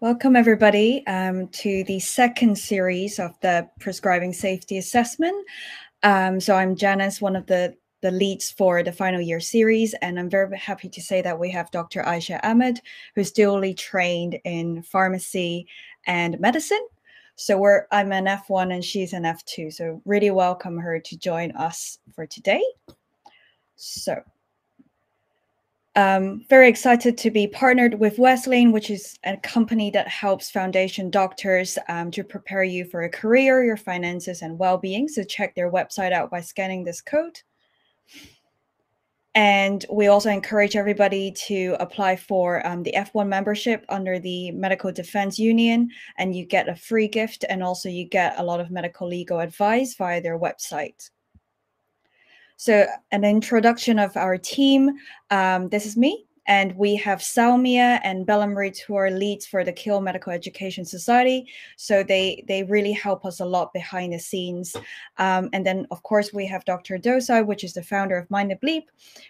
Welcome, everybody, um, to the second series of the prescribing safety assessment. Um, so I'm Janice, one of the, the leads for the final year series, and I'm very happy to say that we have Dr. Ayesha Ahmed, who's dually trained in pharmacy and medicine. So we're I'm an F1 and she's an F2. So really welcome her to join us for today. So um, very excited to be partnered with Wesleyan, which is a company that helps foundation doctors um, to prepare you for a career, your finances, and well being. So check their website out by scanning this code. And we also encourage everybody to apply for um, the F1 membership under the Medical Defense Union, and you get a free gift, and also you get a lot of medical legal advice via their website. So, an introduction of our team. Um, this is me, and we have Salmia and Bellamrit who are leads for the Keele Medical Education Society. So they they really help us a lot behind the scenes. Um, and then of course we have Dr. Dosai, which is the founder of Mind the Bleep.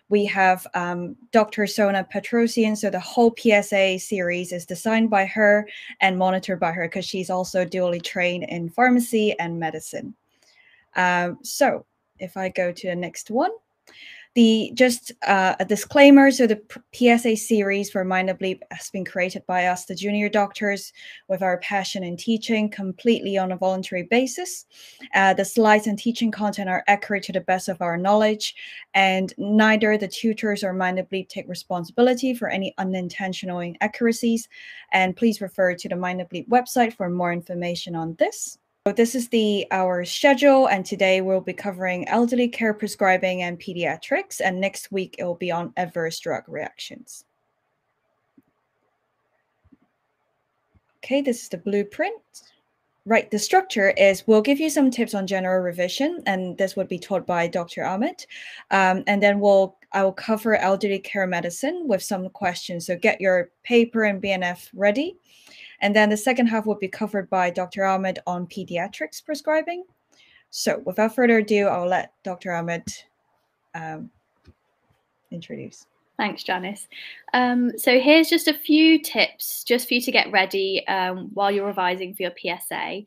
We have um, Dr. Sona Petrosian. So the whole PSA series is designed by her and monitored by her because she's also dually trained in pharmacy and medicine. Um, so if I go to the next one, the just uh, a disclaimer. So the PSA series for Mind the Bleep has been created by us, the junior doctors, with our passion in teaching, completely on a voluntary basis. Uh, the slides and teaching content are accurate to the best of our knowledge, and neither the tutors or Mind the Bleep take responsibility for any unintentional inaccuracies. And please refer to the Mind the Bleep website for more information on this. This is the our schedule, and today we'll be covering elderly care prescribing and pediatrics, and next week it will be on adverse drug reactions. Okay, this is the blueprint. Right, the structure is we'll give you some tips on general revision, and this would be taught by Dr. Ahmed. Um, and then we'll I will cover elderly care medicine with some questions. So get your paper and BNF ready. And then the second half will be covered by Dr. Ahmed on pediatrics prescribing. So without further ado, I'll let Dr. Ahmed um, introduce. Thanks, Janice. Um, so here's just a few tips just for you to get ready um, while you're revising for your PSA.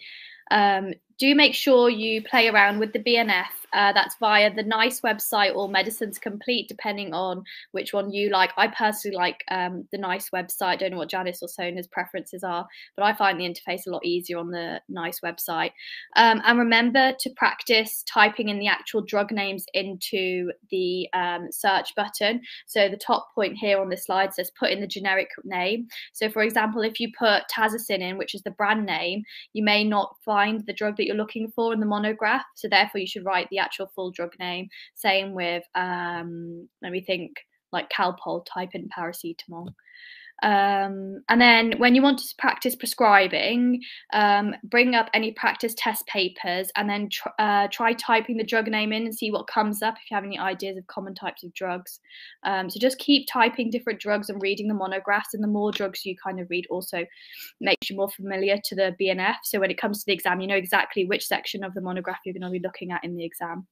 Um, do make sure you play around with the BNF uh, that's via the NICE website or Medicines Complete, depending on which one you like. I personally like um, the NICE website. Don't know what Janice or Sona's preferences are, but I find the interface a lot easier on the NICE website. Um, and remember to practice typing in the actual drug names into the um, search button. So the top point here on this slide says put in the generic name. So for example, if you put Tazocin in, which is the brand name, you may not find the drug that you're looking for in the monograph. So therefore, you should write the actual full drug name. Same with, um, let me think, like Calpol, type in paracetamol. Um, and then when you want to practice prescribing, um, bring up any practice test papers and then tr- uh, try typing the drug name in and see what comes up if you have any ideas of common types of drugs. Um, so just keep typing different drugs and reading the monographs, and the more drugs you kind of read also makes you more familiar to the BNF. So when it comes to the exam, you know exactly which section of the monograph you're going to be looking at in the exam.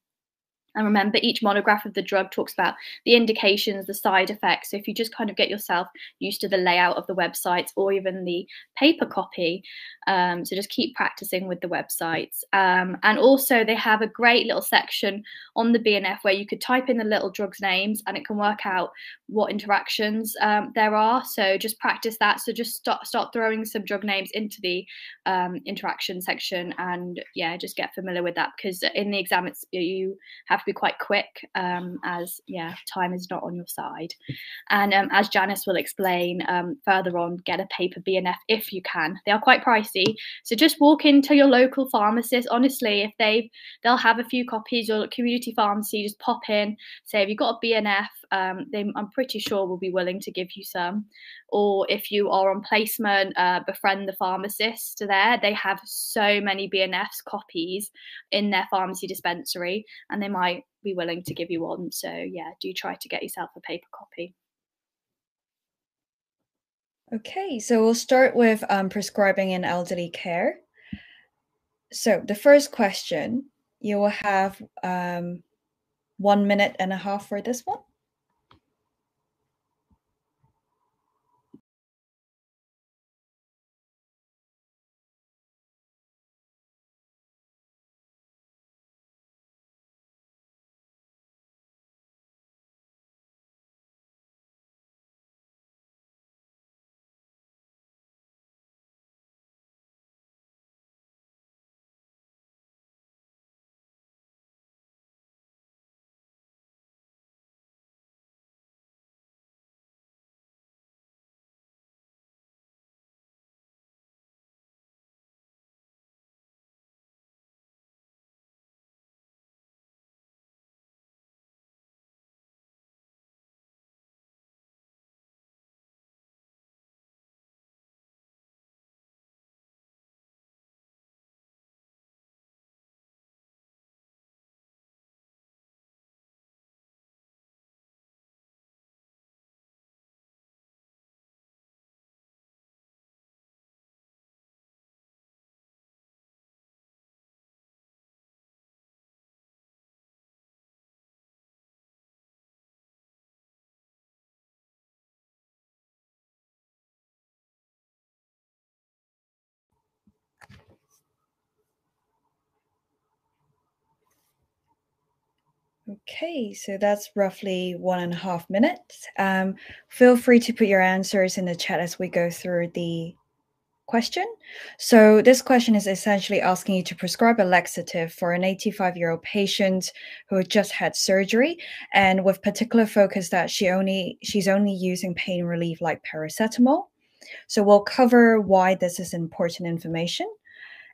And remember, each monograph of the drug talks about the indications, the side effects. So if you just kind of get yourself used to the layout of the websites or even the paper copy, um, so just keep practicing with the websites. Um, and also, they have a great little section on the BNF where you could type in the little drugs names and it can work out what interactions um, there are. So just practice that. So just start start throwing some drug names into the um, interaction section and yeah, just get familiar with that because in the exam it's you have have to be quite quick um, as yeah time is not on your side. And um, as janice will explain um, further on get a paper bnf if you can. They are quite pricey. So just walk into your local pharmacist. Honestly if they they'll have a few copies. Your community pharmacy just pop in say if you've got a bnf um, they, i'm pretty sure will be willing to give you some. Or if you are on placement, uh, befriend the pharmacist there. They have so many BNFs copies in their pharmacy dispensary, and they might be willing to give you one. So, yeah, do try to get yourself a paper copy. Okay, so we'll start with um, prescribing in elderly care. So, the first question you will have um, one minute and a half for this one. Okay, so that's roughly one and a half minutes. Um, feel free to put your answers in the chat as we go through the question. So this question is essentially asking you to prescribe a laxative for an 85 year old patient who just had surgery and with particular focus that she only she's only using pain relief like paracetamol. So we'll cover why this is important information.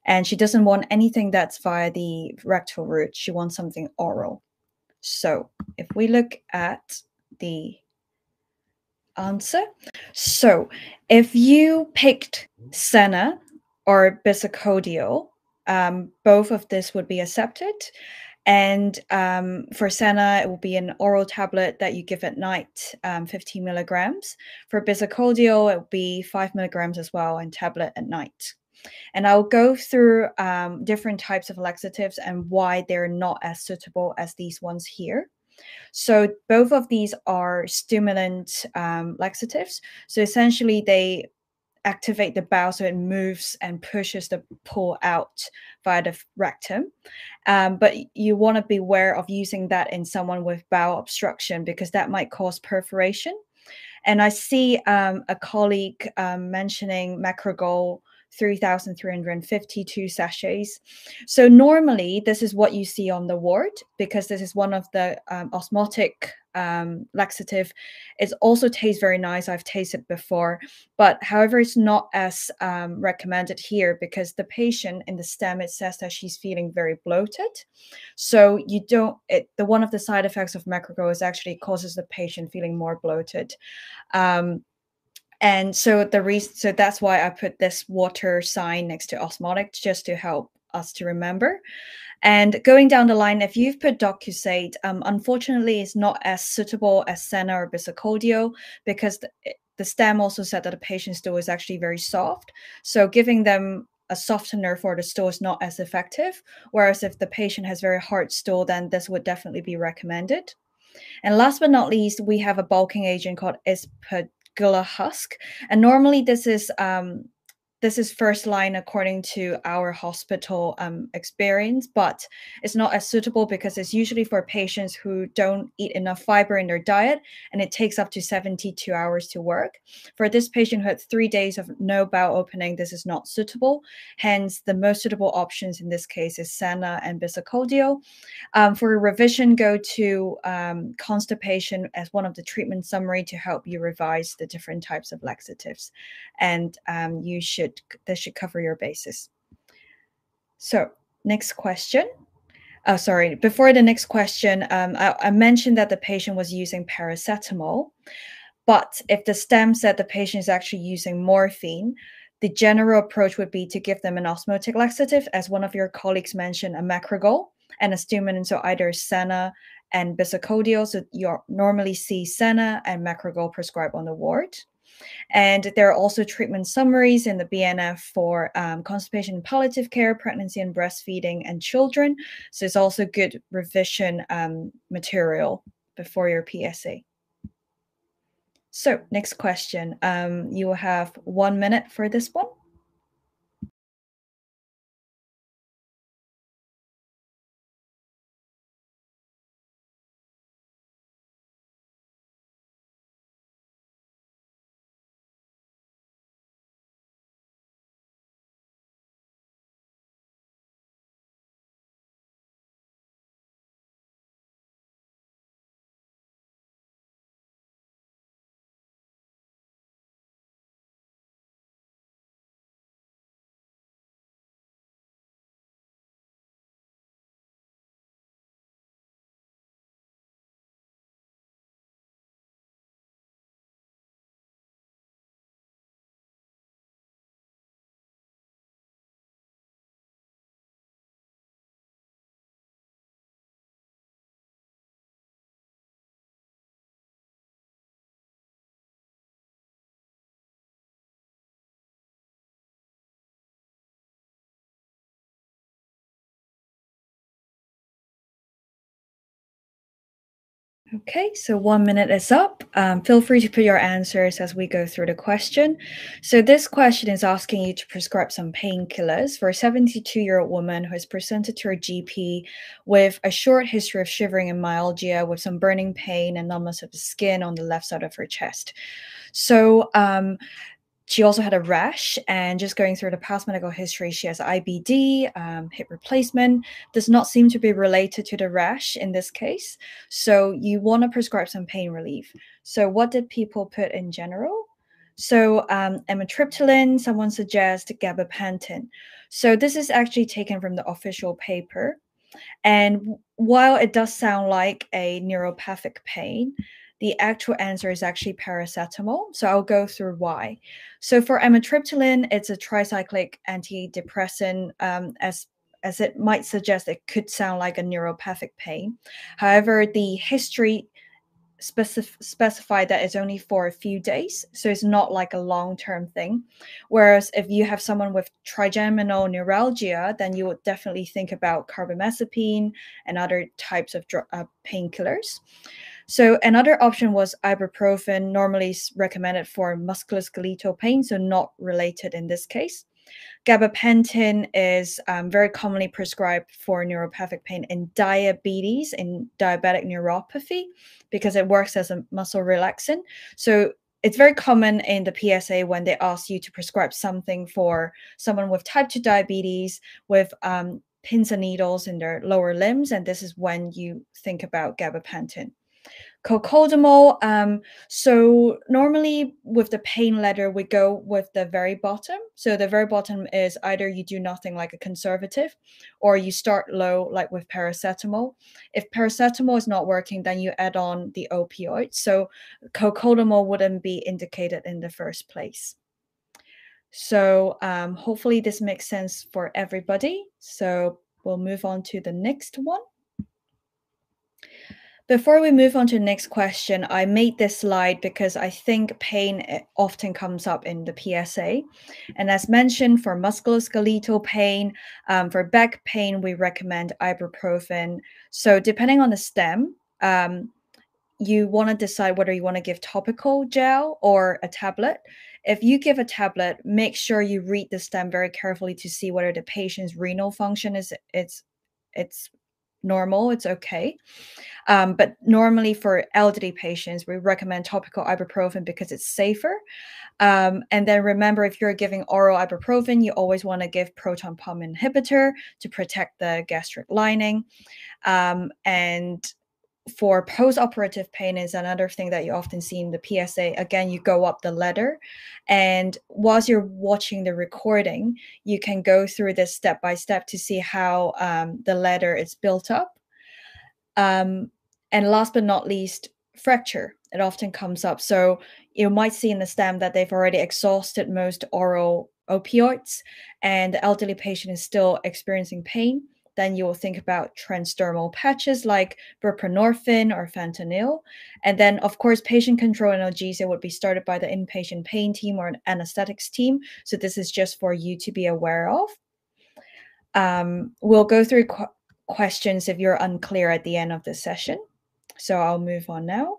And she doesn't want anything that's via the rectal route. She wants something oral. So if we look at the answer, so if you picked Senna or bisacodyl, um, both of this would be accepted. And um, for Senna, it will be an oral tablet that you give at night, um, 15 milligrams. For bisacodyl, it will be five milligrams as well, and tablet at night. And I'll go through um, different types of laxatives and why they're not as suitable as these ones here. So both of these are stimulant um, laxatives. So essentially, they activate the bowel so it moves and pushes the poo out via the rectum. Um, but you want to be aware of using that in someone with bowel obstruction because that might cause perforation. And I see um, a colleague um, mentioning Macrogol 3,352 sachets. So normally this is what you see on the ward because this is one of the um, osmotic um, laxative. It also tastes very nice. I've tasted before, but however, it's not as um, recommended here because the patient in the stem it says that she's feeling very bloated. So you don't. It the one of the side effects of Macrogol is actually causes the patient feeling more bloated. Um, and so the reason, so that's why I put this water sign next to osmotic just to help us to remember. And going down the line, if you've put docusate, um, unfortunately, it's not as suitable as Senna or Bisacodyl because the, the stem also said that the patient's stool is actually very soft. So giving them a softener for the stool is not as effective. Whereas if the patient has very hard stool, then this would definitely be recommended. And last but not least, we have a bulking agent called Ispaghula husk. And normally this is um, this is first line according to our hospital um, experience, but it's not as suitable because it's usually for patients who don't eat enough fiber in their diet and it takes up to 72 hours to work. For this patient who had three days of no bowel opening, this is not suitable. Hence, the most suitable options in this case is Senna and Bisacodyl. Um, for revision, go to um, constipation as one of the treatment summary to help you revise the different types of laxatives. And um, you should should this should cover your bases. So next question. Oh, sorry. Before the next question, um, I, I mentioned that the patient was using paracetamol, but if the stem said the patient is actually using morphine, the general approach would be to give them an osmotic laxative, as one of your colleagues mentioned, a macrogol and a stimulant, so either Senna and bisacodyl. So you normally see Senna and macrogol prescribed on the ward. And there are also treatment summaries in the BNF for um, constipation and palliative care, pregnancy and breastfeeding, and children. So it's also good revision um, material before your PSA. So next question. Um, you will have one minute for this one. Okay, so one minute is up. Um, feel free to put your answers as we go through the question. So this question is asking you to prescribe some painkillers for a 72-year-old woman who has presented to her GP with a short history of shivering and myalgia with some burning pain and numbness of the skin on the left side of her chest. So um, she also had a rash and just going through the past medical history she has ibd um, hip replacement does not seem to be related to the rash in this case. So you want to prescribe some pain relief. So what did people put in general? So um, amitriptyline someone suggests gabapentin. So this is actually taken from the official paper. And while it does sound like a neuropathic pain the actual answer is actually paracetamol. So I'll go through why. So for amitriptyline, it's a tricyclic antidepressant, um, as as it might suggest, it could sound like a neuropathic pain. However, the history specif- specify that it's only for a few days, so it's not like a long-term thing. Whereas if you have someone with trigeminal neuralgia, then you would definitely think about carbamazepine and other types of dr- uh, painkillers. So another option was ibuprofen, normally recommended for musculoskeletal pain, so not related in this case. Gabapentin is um, very commonly prescribed for neuropathic pain in diabetes, in diabetic neuropathy, because it works as a muscle relaxant. So it's very common in the PSA when they ask you to prescribe something for someone with type 2 diabetes with um, pins and needles in their lower limbs. And this is when you think about gabapentin. Cocodamol. Um, so normally with the pain ladder, we go with the very bottom. So the very bottom is either you do nothing like a conservative, or you start low like with paracetamol. If paracetamol is not working, then you add on the opioid. So cocodamol wouldn't be indicated in the first place. So um, hopefully this makes sense for everybody. So we'll move on to the next one. Before we move on to the next question, I made this slide because I think pain eh, often comes up in the PSA. And as mentioned, for musculoskeletal pain, um, for back pain, we recommend ibuprofen. So depending on the stem, um, you want to decide whether you want to give topical gel or a tablet. If you give a tablet, make sure you read the stem very carefully to see whether the patient's renal function is it's it's normal, it's okay. Um, but normally for elderly patients, we recommend topical ibuprofen because it's safer. Um, and then remember, if you're giving oral ibuprofen, you always want to give proton pump inhibitor to protect the gastric lining. Um, and for post-operative pain is another thing that you often see in the PSA. Again, you go up the ladder, and whilst you're watching the recording, you can go through this step by step to see how um, the ladder is built up. Um, and last but not least, fracture. It often comes up. So you might see in the stem that they've already exhausted most oral opioids, and the elderly patient is still experiencing pain then you will think about transdermal patches like buprenorphine or fentanyl. And then, of course, patient control analgesia would be started by the inpatient pain team or an anesthetics team. So this is just for you to be aware of. Um, we'll go through qu questions if you're unclear at the end of the session. So I'll move on now.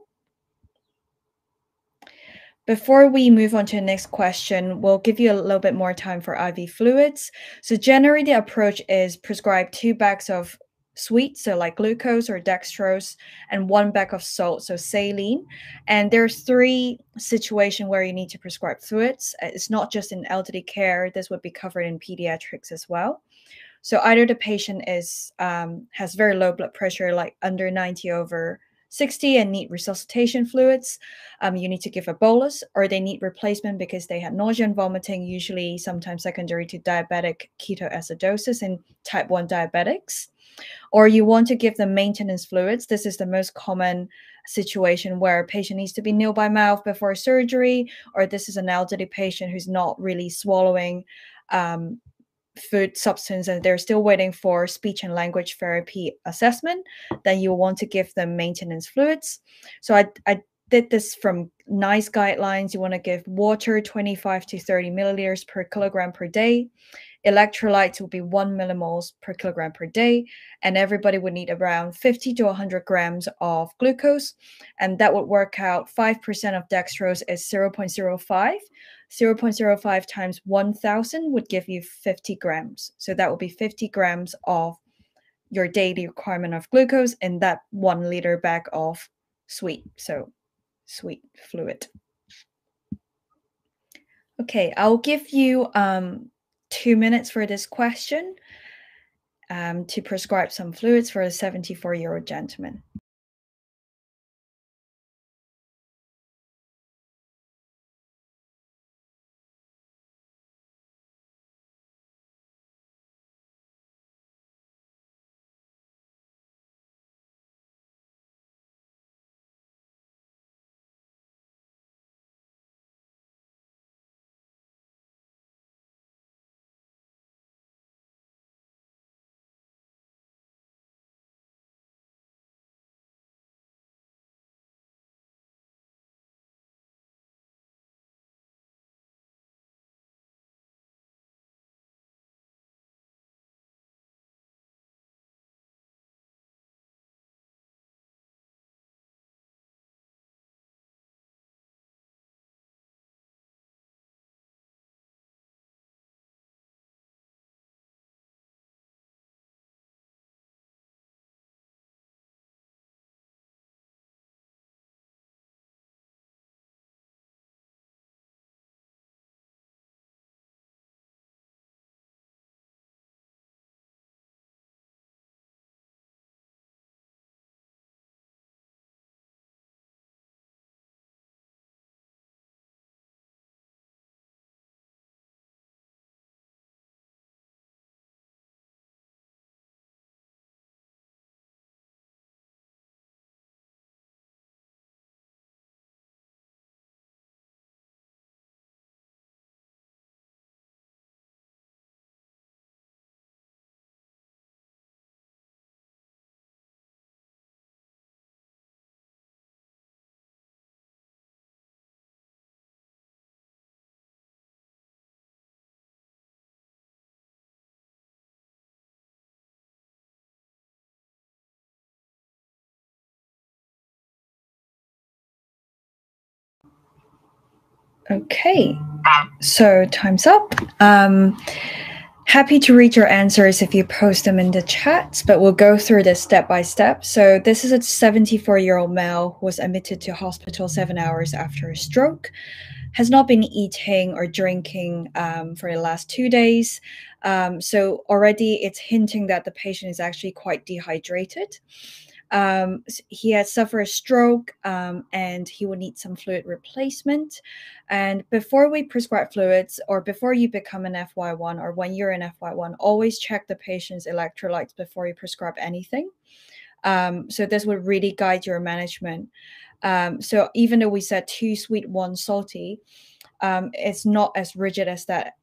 Before we move on to the next question, we'll give you a little bit more time for IV fluids. So generally the approach is prescribe two bags of sweet, so like glucose or dextrose, and one bag of salt, so saline. And there's three situations where you need to prescribe fluids. Uh, it's not just in elderly care, this would be covered in pediatrics as well. So either the patient is um, has very low blood pressure, like under 90 over 60 and need resuscitation fluids, um, you need to give a bolus, or they need replacement because they had nausea and vomiting, usually sometimes secondary to diabetic ketoacidosis in type 1 diabetics. Or you want to give them maintenance fluids. This is the most common situation where a patient needs to be nil by mouth before surgery, or this is an elderly patient who's not really swallowing um, food substance and they're still waiting for speech and language therapy assessment, then you want to give them maintenance fluids. So I, I did this from NICE guidelines. You want to give water 25 to 30 milliliters per kilogram per day. Electrolytes will be one millimoles per kilogram per day, and everybody would need around 50 to 100 grams of glucose, and that would work out 5% of dextrose is 0.05. 0.05 times 1000 would give you 50 grams. So that would be 50 grams of your daily requirement of glucose in that one liter bag of sweet. So sweet fluid. Okay, I'll give you um, two minutes for this question um, to prescribe some fluids for a 74 year old gentleman. Okay, so time's up. Um, happy to read your answers if you post them in the chat, but we'll go through this step by step. So this is a 74 year old male who was admitted to hospital seven hours after a stroke, has not been eating or drinking um, for the last two days. Um, so already it's hinting that the patient is actually quite dehydrated. Um, he had suffered a stroke um, and he will need some fluid replacement. And before we prescribe fluids, or before you become an FY1, or when you're an FY1, always check the patient's electrolytes before you prescribe anything. Um, so this would really guide your management. Um, so even though we said two sweet, one salty, um, it's not as rigid as that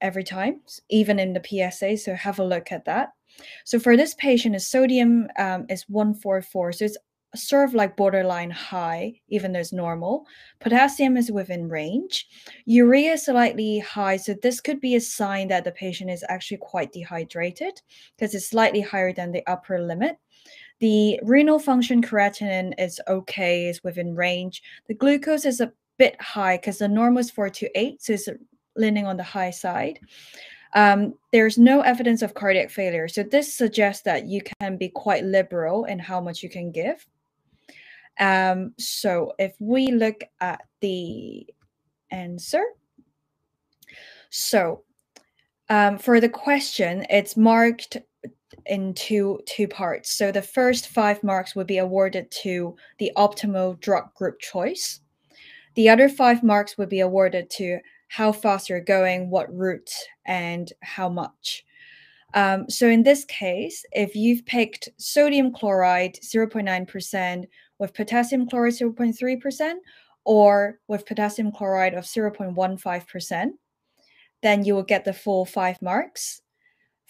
every time, even in the PSA. So have a look at that. So for this patient, his sodium um, is 144. So it's sort of like borderline high, even though it's normal. Potassium is within range. Urea is slightly high. So this could be a sign that the patient is actually quite dehydrated because it's slightly higher than the upper limit. The renal function creatinine is okay, is within range. The glucose is a bit high because the norm is 4 to 8, so it's leaning on the high side. Um, there's no evidence of cardiac failure. So this suggests that you can be quite liberal in how much you can give. Um, so if we look at the answer, so um, for the question, it's marked in two two parts. So the first five marks would be awarded to the optimal drug group choice. The other five marks would be awarded to how fast you're going, what route, and how much. Um, so in this case, if you've picked sodium chloride 0.9% with potassium chloride 0.3% or with potassium chloride of 0.15%, then you will get the full five marks.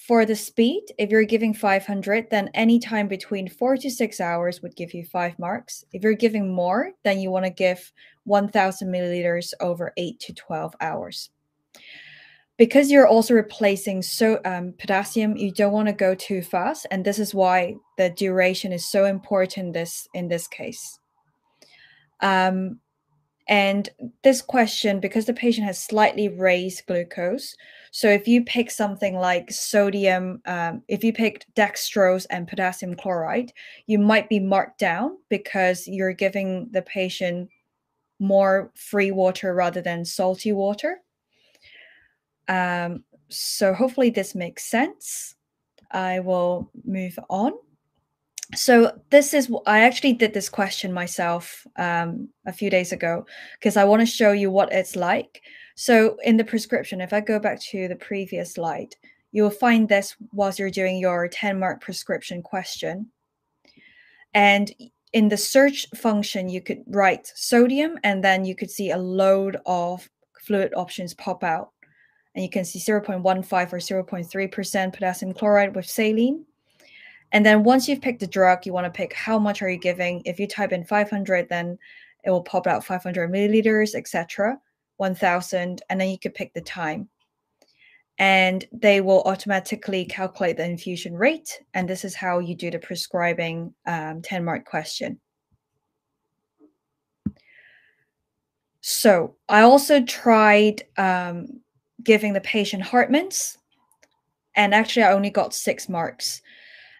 For the speed, if you're giving 500, then any time between four to six hours would give you five marks. If you're giving more, then you want to give 1000 milliliters over eight to 12 hours. because you're also replacing so um, potassium, you don't want to go too fast, and this is why the duration is so important. This in this case, um, and this question because the patient has slightly raised glucose. So if you pick something like sodium, um, if you picked dextrose and potassium chloride, you might be marked down because you're giving the patient more free water rather than salty water. Um, so hopefully this makes sense. I will move on. So this is I actually did this question myself um, a few days ago because I want to show you what it's like. So in the prescription, if I go back to the previous slide, you will find this whilst you're doing your 10 mark prescription question. And in the search function, you could write sodium and then you could see a load of fluid options pop out and you can see 0.15 or 0.3% potassium chloride with saline. And then once you've picked the drug, you want to pick how much are you giving. If you type in 500, then it will pop out 500 milliliters, etc., 1000, and then you could pick the time. And they will automatically calculate the infusion rate. And this is how you do the prescribing um, 10 mark question. So I also tried um, giving the patient Hartmann's, and actually I only got six marks.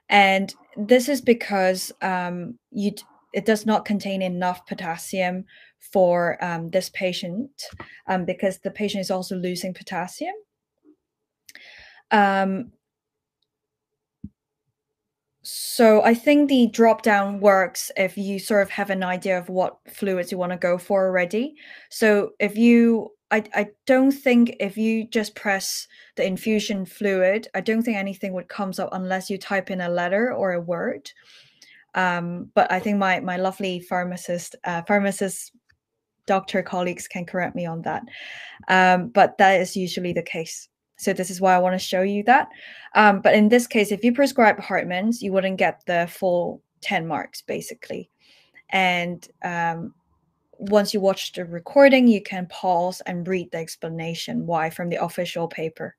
And this is because um, you it does not contain enough potassium for um, this patient um, because the patient is also losing potassium. Um, so I think the drop down works if you sort of have an idea of what fluids you want to go for already. So if you I, I don't think if you just press the infusion fluid, I don't think anything would comes up unless you type in a letter or a word. Um, but I think my my lovely pharmacist uh, pharmacist doctor colleagues can correct me on that. Um, but that is usually the case. So this is why I want to show you that. Um, but in this case, if you prescribe Hartmann's, you wouldn't get the full 10 marks basically. And um, once you watch the recording, you can pause and read the explanation why from the official paper.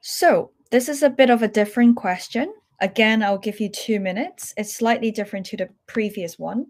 So this is a bit of a different question. Again, I'll give you two minutes. It's slightly different to the previous one.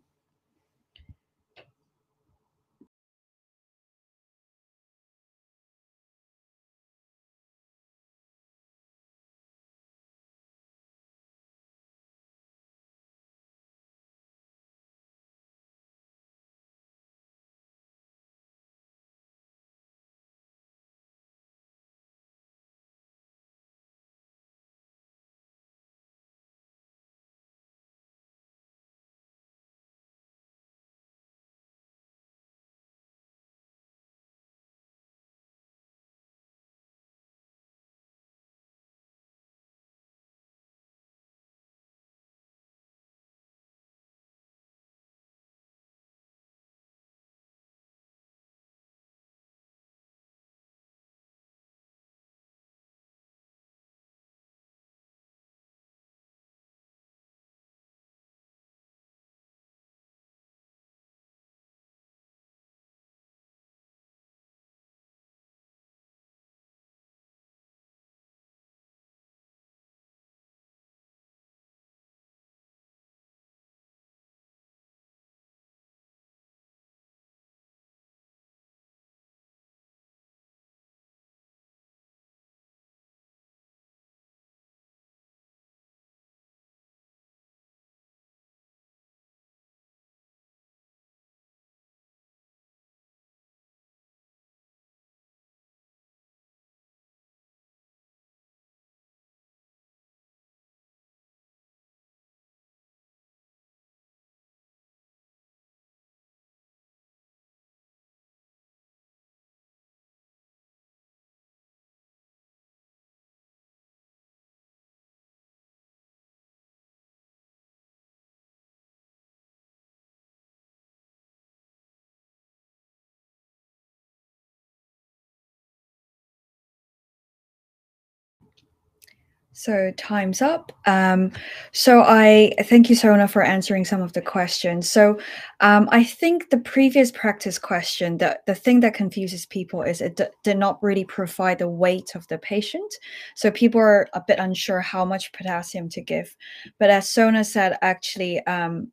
So time's up. Um, so I thank you, Sona, for answering some of the questions. So um, I think the previous practice question, the, the thing that confuses people is it did not really provide the weight of the patient. So people are a bit unsure how much potassium to give. But as Sona said, actually, um,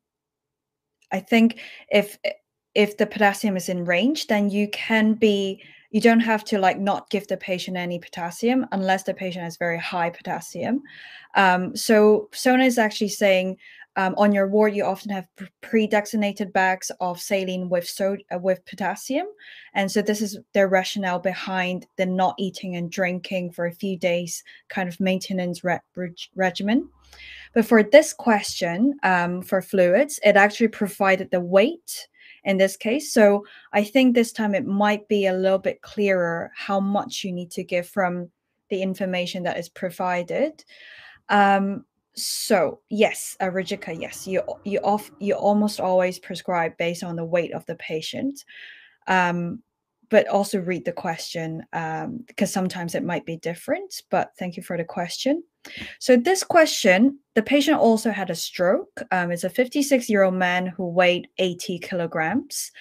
I think if if the potassium is in range, then you can be you don't have to like not give the patient any potassium unless the patient has very high potassium. Um, so Sona is actually saying um, on your ward you often have pre-designated bags of saline with so uh, with potassium, and so this is their rationale behind the not eating and drinking for a few days kind of maintenance re- regimen. But for this question um, for fluids, it actually provided the weight in this case. So I think this time it might be a little bit clearer how much you need to give from the information that is provided. Um, so yes, uh, Rajika, yes, you you off you almost always prescribe based on the weight of the patient. Um, but also read the question um, because sometimes it might be different. But thank you for the question. So this question, the patient also had a stroke. Um, it's a 56 year old man who weighed 80 kilograms.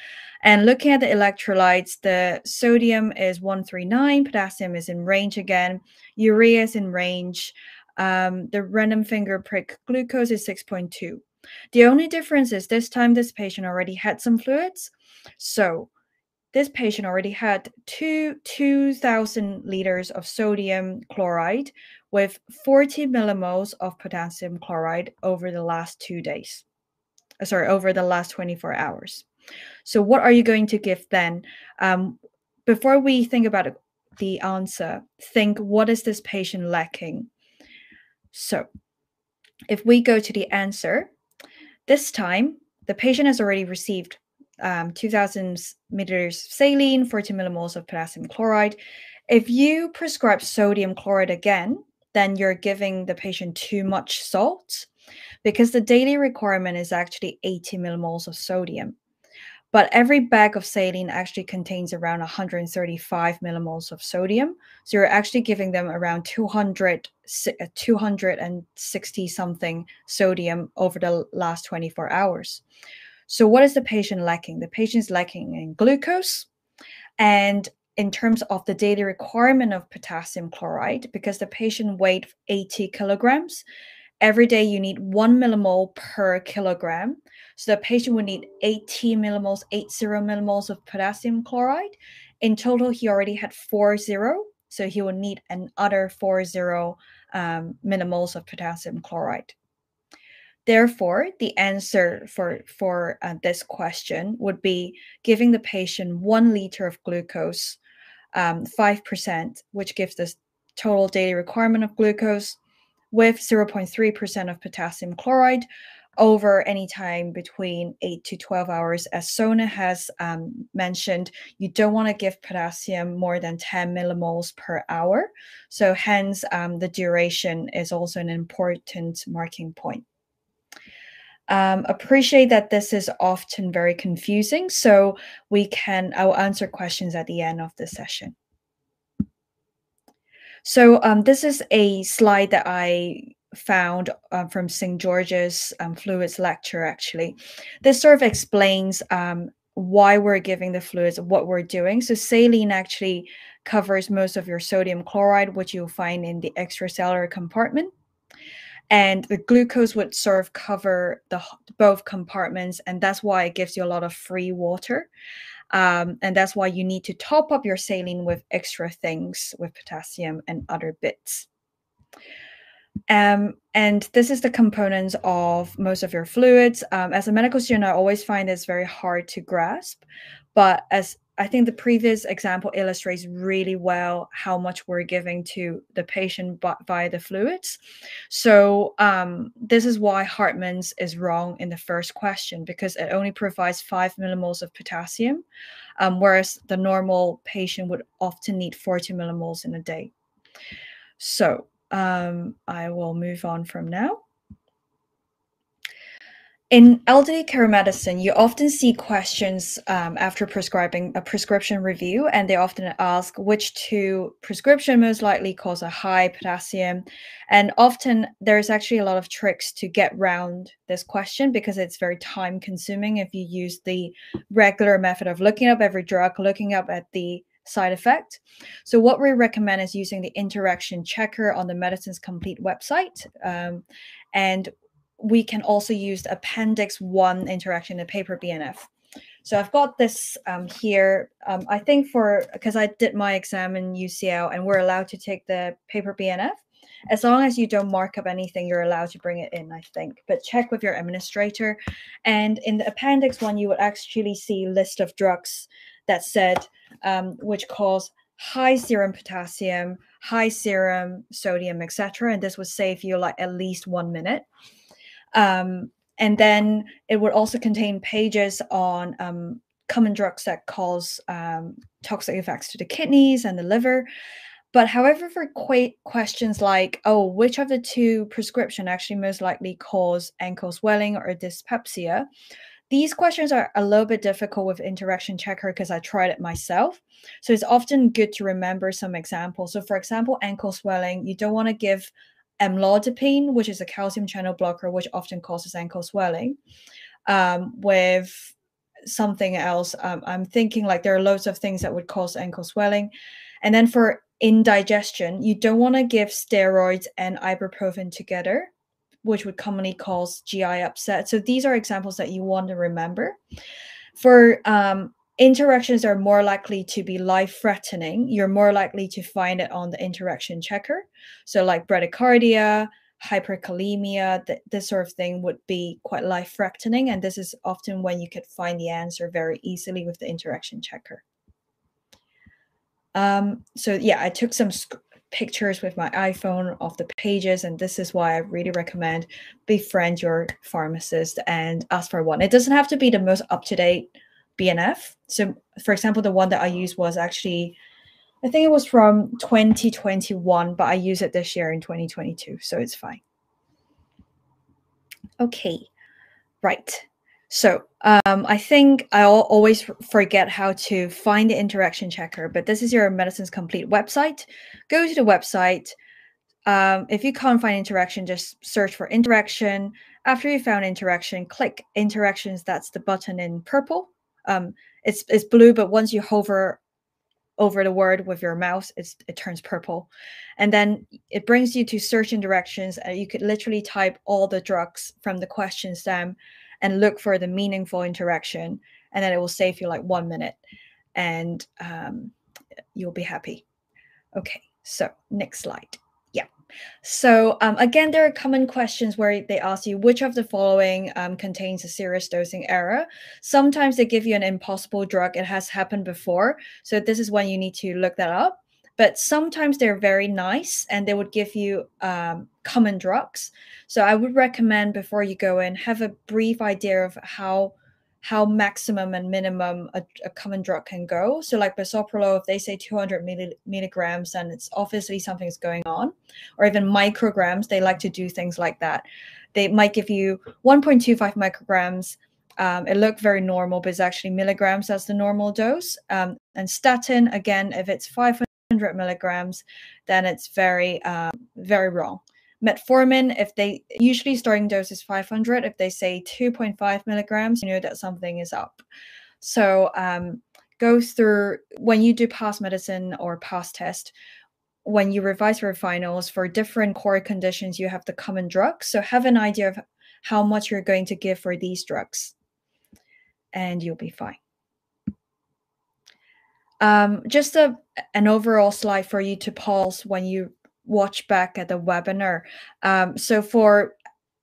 And looking at the electrolytes, the sodium is 139, potassium is in range again, urea is in range. Um, the random finger prick glucose is 6.2. The only difference is this time this patient already had some fluids. So this patient already had two 2000 liters of sodium chloride with 40 millimoles of potassium chloride over the last two days uh, sorry over the last 24 hours. So what are you going to give then? Um, before we think about the answer think what is this patient lacking? So if we go to the answer this time the patient has already received um, 2000 milliliters saline, 40 millimoles of potassium chloride. If you prescribe sodium chloride again, then you're giving the patient too much salt because the daily requirement is actually 80 millimoles of sodium. But every bag of saline actually contains around 135 millimoles of sodium. So you're actually giving them around 200, uh, 260 something sodium over the last 24 hours. So, what is the patient lacking? The patient is lacking in glucose. And in terms of the daily requirement of potassium chloride, because the patient weighed 80 kilograms, every day you need one millimole per kilogram. So the patient would need 80 millimoles, 80 millimoles of potassium chloride. In total, he already had 40. So he will need another 40 um, millimoles of potassium chloride. Therefore, the answer for, for uh, this question would be giving the patient one liter of glucose, um, 5%, which gives the total daily requirement of glucose, with 0.3% of potassium chloride over any time between 8 to 12 hours. As Sona has um, mentioned, you don't want to give potassium more than 10 millimoles per hour. So, hence, um, the duration is also an important marking point. Um, appreciate that this is often very confusing, so we can, I will answer questions at the end of the session. So um, this is a slide that I found uh, from St. George's um, fluids lecture, actually. This sort of explains um, why we're giving the fluids, what we're doing. So saline actually covers most of your sodium chloride, which you'll find in the extracellular compartment and the glucose would sort of cover the both compartments and that's why it gives you a lot of free water. Um, and that's why you need to top up your saline with extra things with potassium and other bits. Um, and this is the components of most of your fluids. Um, as a medical student i always find this very hard to grasp but as I think the previous example illustrates really well how much we're giving to the patient by the fluids. So um, this is why Hartmann's is wrong in the first question because it only provides five millimoles of potassium, um, whereas the normal patient would often need 40 millimoles in a day. So um, I will move on from now. In elderly care medicine, you often see questions um, after prescribing a prescription review, and they often ask which two prescription most likely cause a high potassium. And often there's actually a lot of tricks to get around this question because it's very time consuming if you use the regular method of looking up every drug, looking up at the side effect. So, what we recommend is using the interaction checker on the Medicines Complete website. Um, and we can also use the Appendix 1 interaction in paper BNF. So I've got this um, here. Um, I think for because I did my exam in UCL and we're allowed to take the paper BNF. As long as you don't mark up anything, you're allowed to bring it in, I think. But check with your administrator. And in the appendix one, you would actually see list of drugs that said um, which cause high serum potassium, high serum sodium, etc. And this would save you like at least one minute. Um, and then it would also contain pages on um, common drugs that cause um, toxic effects to the kidneys and the liver. But however, for qu- questions like, oh, which of the two prescription actually most likely cause ankle swelling or dyspepsia, these questions are a little bit difficult with interaction checker because I tried it myself. So it's often good to remember some examples. So for example, ankle swelling, you don't want to give amlodipine, which is a calcium channel blocker, which often causes ankle swelling, um, with something else. Um, I'm thinking like there are loads of things that would cause ankle swelling. And then for indigestion, you don't want to give steroids and ibuprofen together, which would commonly cause GI upset. So these are examples that you want to remember. For um, interactions are more likely to be life threatening, you're more likely to find it on the interaction checker. So, like bradycardia, hyperkalemia, th- this sort of thing would be quite life threatening. And this is often when you could find the answer very easily with the interaction checker. Um, so, yeah, I took some sc- pictures with my iPhone of the pages, and this is why I really recommend befriend your pharmacist and ask for one. It doesn't have to be the most up to date BNF. So, for example, the one that I used was actually, I think it was from 2021, but I use it this year in 2022, so it's fine. Okay, right. So um, I think I always forget how to find the interaction checker, but this is your Medicines Complete website. Go to the website. Um, if you can't find interaction, just search for interaction. After you found interaction, click interactions. That's the button in purple um, it's it's blue, but once you hover over the word with your mouse, it's, it turns purple, and then it brings you to searching directions. And you could literally type all the drugs from the question stem, and look for the meaningful interaction, and then it will save you like one minute, and um, you'll be happy. Okay, so next slide. So um, again, there are common questions where they ask you which of the following um, contains a serious dosing error. Sometimes they give you an impossible drug. It has happened before. So this is when you need to look that up. But sometimes they're very nice and they would give you um, common drugs. So I would recommend before you go in, have a brief idea of how how maximum and minimum a, a, common drug can go. So, like bisoprolol, if they say 200 milli- milligrams, then it's obviously something's going on. Or even micrograms, they like to do things like that. They might give you 1.25 micrograms. Um, it looked very normal, but it's actually milligrams as the normal dose. Um, and statin, again, if it's 500 milligrams, then it's very, um, very wrong metformin if they usually starting dose is 500 if they say 2.5 milligrams you know that something is up. So um, go through when you do past medicine or past test when you revise for finals for different core conditions you have the common drugs. So have an idea of how much you're going to give for these drugs and you'll be fine. Um, just a, an overall slide for you to pause when you watch back at the webinar. Um, so for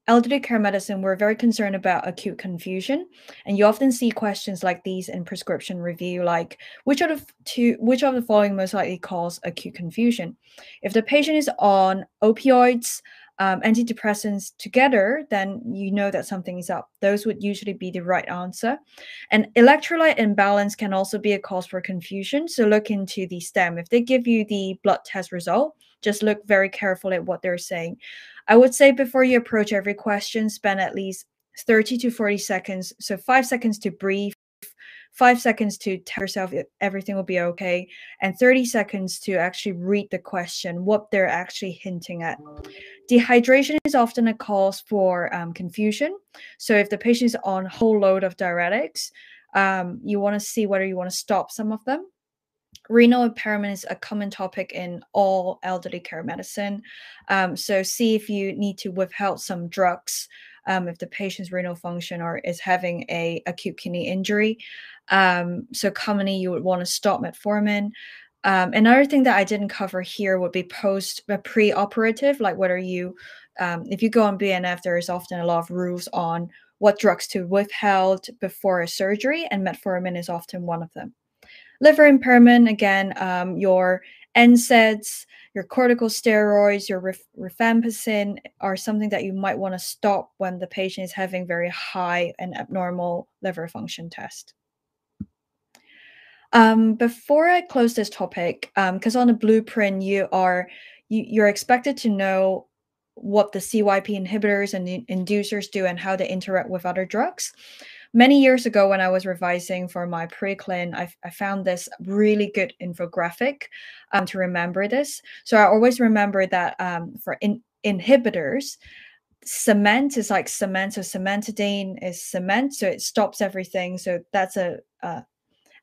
elderly care medicine, we're very concerned about acute confusion, and you often see questions like these in prescription review, like which of the two, which of the following most likely cause acute confusion? If the patient is on opioids, um, antidepressants together, then you know that something is up. Those would usually be the right answer. And electrolyte imbalance can also be a cause for confusion. So look into the stem. If they give you the blood test result, just look very careful at what they're saying. I would say before you approach every question, spend at least 30 to 40 seconds. So five seconds to breathe, five seconds to tell yourself everything will be okay, and 30 seconds to actually read the question, what they're actually hinting at. Dehydration is often a cause for um, confusion. So if the patient is on whole load of diuretics, um, you want to see whether you want to stop some of them. Renal impairment is a common topic in all elderly care medicine. Um, so see if you need to withhold some drugs um, if the patient's renal function or is having a acute kidney injury. Um, so commonly you would want to stop metformin. Um, another thing that I didn't cover here would be post uh, pre-operative, like whether you, um, if you go on BNF, there is often a lot of rules on what drugs to withhold before a surgery, and metformin is often one of them. Liver impairment, again, um, your NSAIDs, your corticosteroids, your rif- rifampicin are something that you might want to stop when the patient is having very high and abnormal liver function test. Um, before I close this topic, because um, on the blueprint you are you, you're expected to know what the CYP inhibitors and inducers do and how they interact with other drugs. Many years ago, when I was revising for my pre-clin, I, I found this really good infographic um, to remember this. So I always remember that um, for in, inhibitors, cement is like cement. So cimetidine is cement, so it stops everything. So that's a, a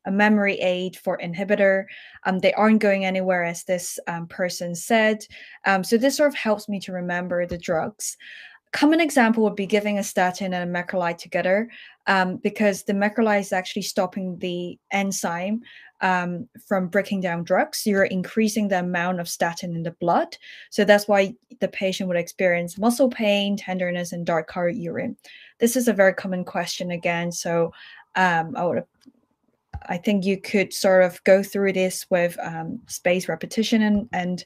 a memory aid for inhibitor. Um, they aren't going anywhere, as this um, person said. Um, so this sort of helps me to remember the drugs. Common example would be giving a statin and a macrolide together um, because the macrolide is actually stopping the enzyme um, from breaking down drugs. You're increasing the amount of statin in the blood. So that's why the patient would experience muscle pain, tenderness, and dark colored urine. This is a very common question again. So um, I would I think you could sort of go through this with um, space repetition and, and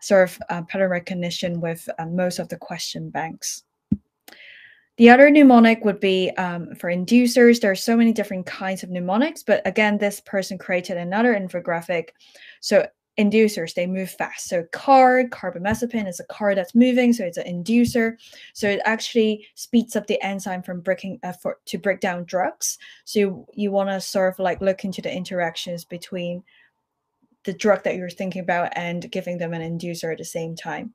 sort of uh, pattern recognition with uh, most of the question banks. The other mnemonic would be um, for inducers. There are so many different kinds of mnemonics, but again, this person created another infographic. So inducers they move fast so car carbamazepine is a car that's moving so it's an inducer so it actually speeds up the enzyme from breaking uh, for, to break down drugs so you, you want to sort of like look into the interactions between the drug that you're thinking about and giving them an inducer at the same time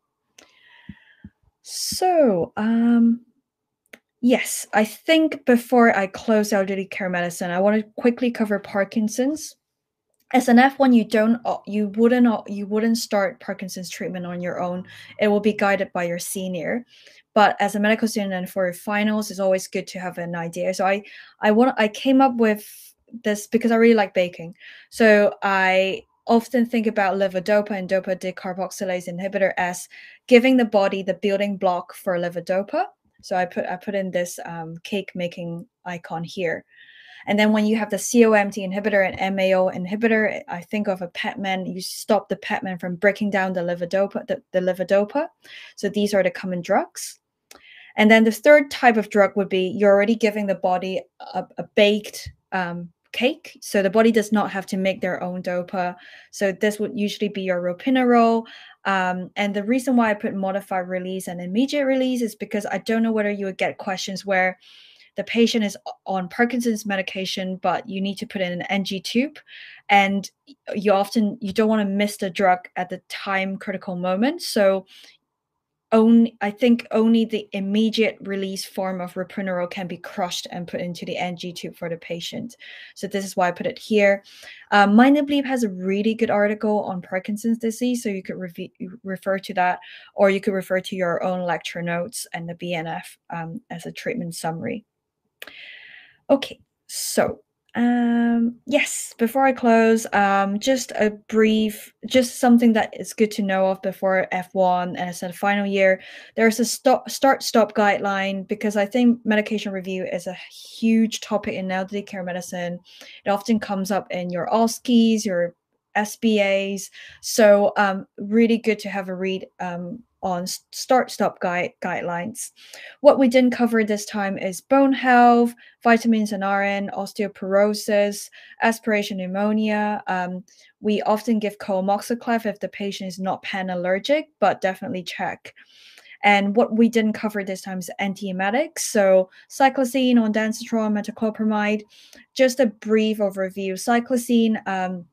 so um yes i think before i close elderly care medicine i want to quickly cover parkinson's as an F1, you don't you wouldn't you wouldn't start Parkinson's treatment on your own. It will be guided by your senior. But as a medical student and for finals, it's always good to have an idea. So I I want I came up with this because I really like baking. So I often think about levodopa and dopa decarboxylase inhibitor as giving the body the building block for levodopa. So I put I put in this um, cake making icon here. And then when you have the COMT inhibitor and MAO inhibitor, I think of a PETMAN. You stop the PETMAN from breaking down the levodopa, the, the levodopa. So these are the common drugs. And then the third type of drug would be you're already giving the body a, a baked um, cake. So the body does not have to make their own dopa. So this would usually be your ropinirole. Um, and the reason why I put modified release and immediate release is because I don't know whether you would get questions where the patient is on Parkinson's medication, but you need to put in an NG tube, and you often you don't want to miss the drug at the time critical moment. So only I think only the immediate release form of ropinirole can be crushed and put into the NG tube for the patient. So this is why I put it here. Um, Mind the Bleep has a really good article on Parkinson's disease, so you could re refer to that, or you could refer to your own lecture notes and the BNF um, as a treatment summary. Okay, so um yes before i close um just a brief just something that is good to know of before f1 and it's a final year. There's a stop start stop guideline because i think medication review is a huge topic in elderly care medicine. It often comes up in your OSCEs your sbas so um really good to have a read um on start stop guide guidelines. What we didn't cover this time is bone health, vitamins and iron, osteoporosis, aspiration pneumonia. Um, we often give coamoxiclav if the patient is not pan allergic, but definitely check. And what we didn't cover this time is antiemetics. So cyclizine, ondansetron, metoclopramide. Just a brief overview. Cyclizine. Um,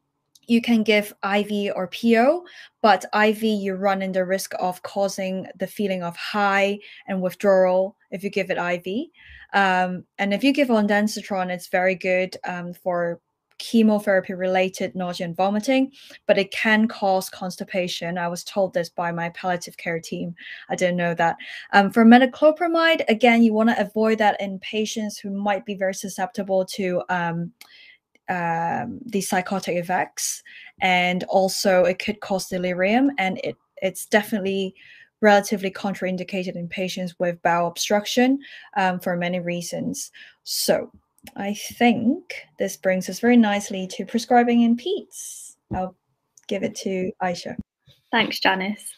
you can give IV or PO, but IV you run in the risk of causing the feeling of high and withdrawal if you give it IV. Um, and if you give ondansetron, it's very good um, for chemotherapy related nausea and vomiting, but it can cause constipation. I was told this by my palliative care team. I didn't know that. Um, for metoclopramide, again, you want to avoid that in patients who might be very susceptible to um, um, the psychotic effects, and also it could cause delirium, and it it's definitely relatively contraindicated in patients with bowel obstruction um, for many reasons. So I think this brings us very nicely to prescribing in PEDS. I'll give it to Ayesha. Thanks, Janice.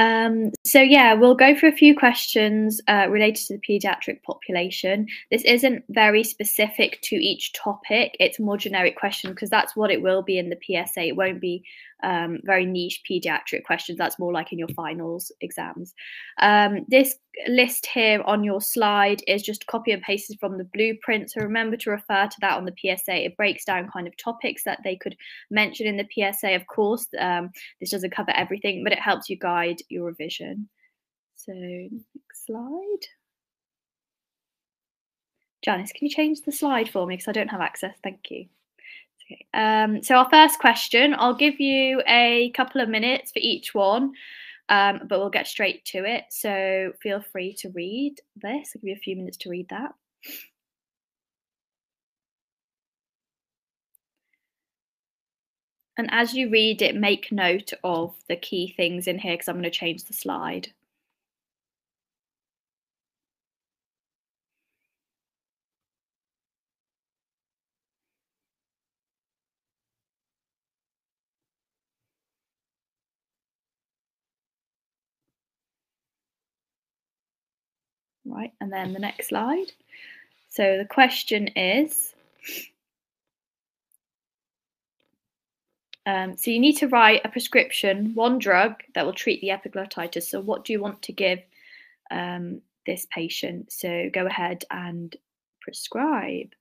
Um, so yeah, we'll go through a few questions uh, related to the paediatric population. This isn't very specific to each topic; it's more generic question because that's what it will be in the PSA. It won't be um, very niche pediatric questions. That's more like in your finals exams. Um, this list here on your slide is just copy and pasted from the blueprint. So remember to refer to that on the PSA. It breaks down kind of topics that they could mention in the PSA. Of course, um, this doesn't cover everything, but it helps you guide your revision. So next slide. Janice, can you change the slide for me because I don't have access? Thank you. Okay. Um, so our first question, I'll give you a couple of minutes for each one, um, but we'll get straight to it. So feel free to read this. I'll give you a few minutes to read that. And as you read it, make note of the key things in here because I'm going to change the slide. Right, and then the next slide. So the question is, um, so you need to write a prescription, one drug that will treat the epiglottitis. So what do you want to give um, this patient? So go ahead and prescribe.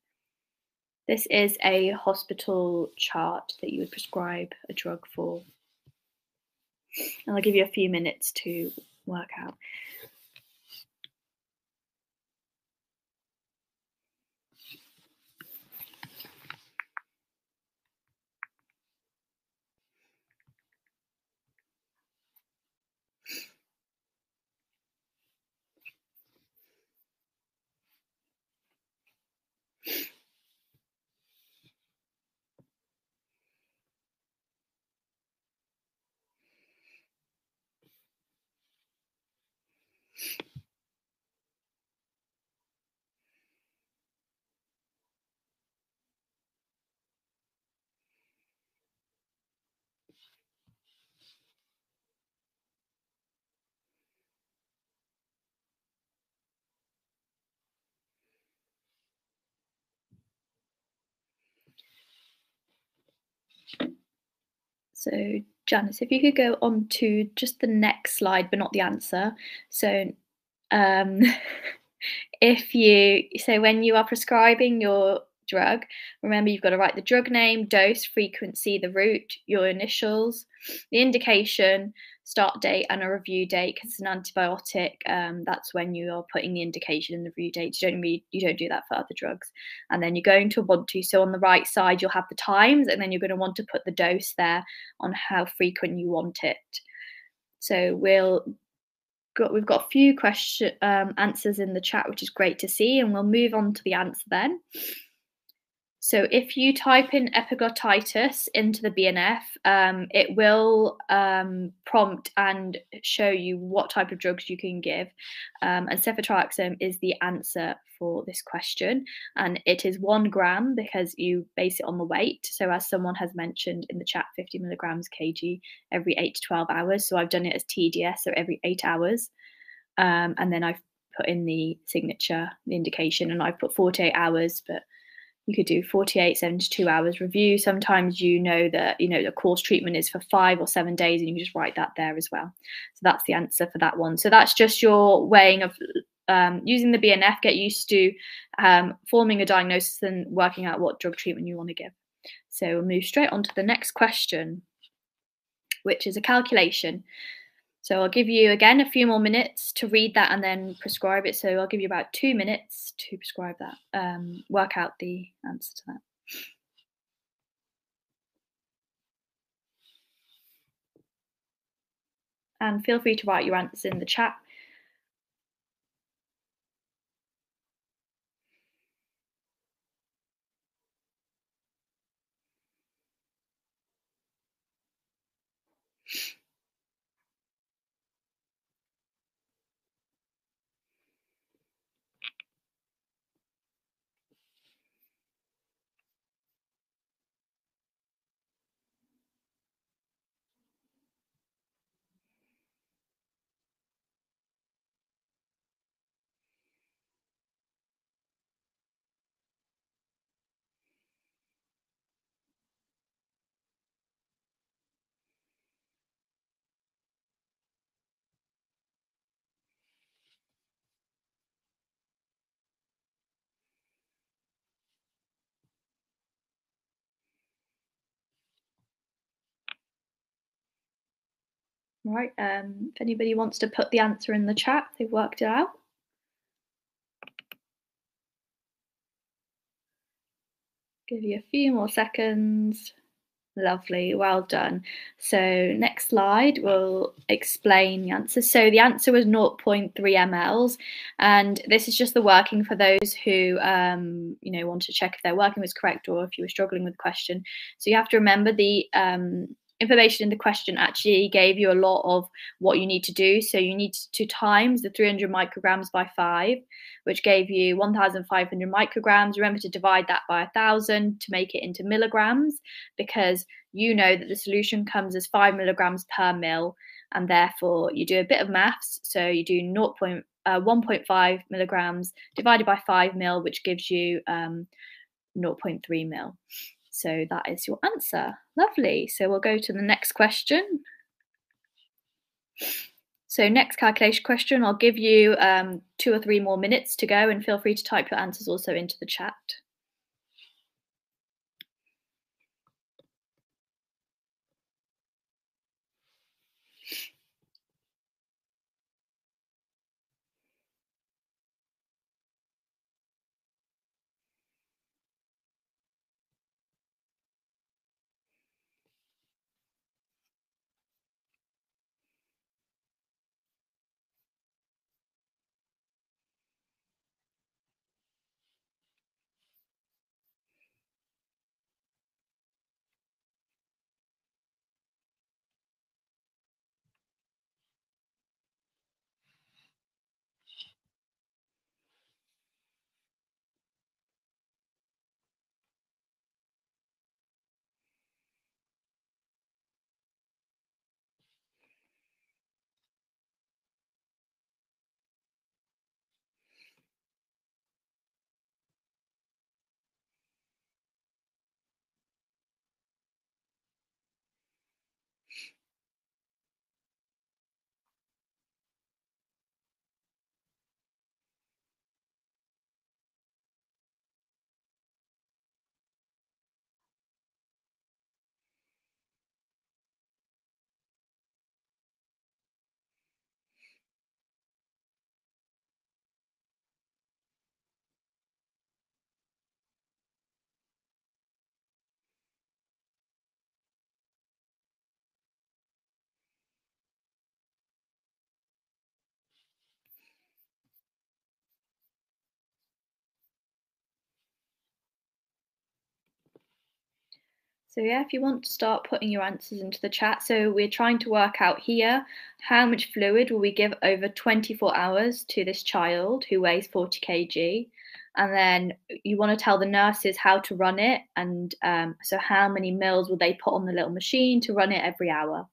This is a hospital chart that you would prescribe a drug for. And I'll give you a few minutes to work out. So Janice, if you could go on to just the next slide, but not the answer. So um, if you, so when you are prescribing your drug, remember you've got to write the drug name, dose, frequency, the route, your initials, the indication, start date and a review date because it's an antibiotic um, that's when you are putting the indication in the review date. You don't read, you don't do that for other drugs. And then you're going to want to so on the right side you'll have the times and then you're going to want to put the dose there on how frequent you want it. So we'll got we've got a few question um, answers in the chat which is great to see and we'll move on to the answer then so if you type in epiglottitis into the BNF, um, it will um, prompt and show you what type of drugs you can give. Um, and ceftriaxone is the answer for this question. And it is one gram because you base it on the weight. So as someone has mentioned in the chat, 50 milligrams kg every 8 to 12 hours. So I've done it as TDS, so every 8 hours. Um, and then I've put in the signature, the indication, and I've put 48 hours, but you could do 48 72 hours review. Sometimes you know that you know the course treatment is for five or seven days and you can just write that there as well. So that's the answer for that one. So that's just your weighing of um, using the bnf get used to um, forming a diagnosis and working out what drug treatment you want to give. So we'll move straight on to the next question which is a calculation so I'll give you again a few more minutes to read that and then prescribe it. So I'll give you about two minutes to prescribe that, um, work out the answer to that. And feel free to write your answers in the chat. Right, um, if anybody wants to put the answer in the chat, they've worked it out. Give you a few more seconds. Lovely, well done. So next slide will explain the answer. So the answer was 0.3 mLs, and this is just the working for those who, um, you know, want to check if their working was correct or if you were struggling with the question. So you have to remember the um, information in the question actually gave you a lot of what you need to do. So you need to times the 300 micrograms by five, which gave you 1,500 micrograms. Remember to divide that by a thousand to make it into milligrams, because you know that the solution comes as five milligrams per mil, and therefore you do a bit of maths. So you do 0. Uh, 1.5 milligrams divided by 5 mil, which gives you um, 0.3 mil. So that is your answer. Lovely. So we'll go to the next question. So next calculation question, I'll give you um, two or three more minutes to go and feel free to type your answers also into the chat. So yeah, if you want to start putting your answers into the chat. So we're trying to work out here, how much fluid will we give over 24 hours to this child who weighs 40 kg? And then you want to tell the nurses how to run it. And um, so how many mils will they put on the little machine to run it every hour?